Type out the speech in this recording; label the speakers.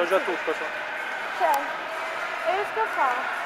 Speaker 1: Só já tudo, pessoal.
Speaker 2: Tchau. É isso que eu falo.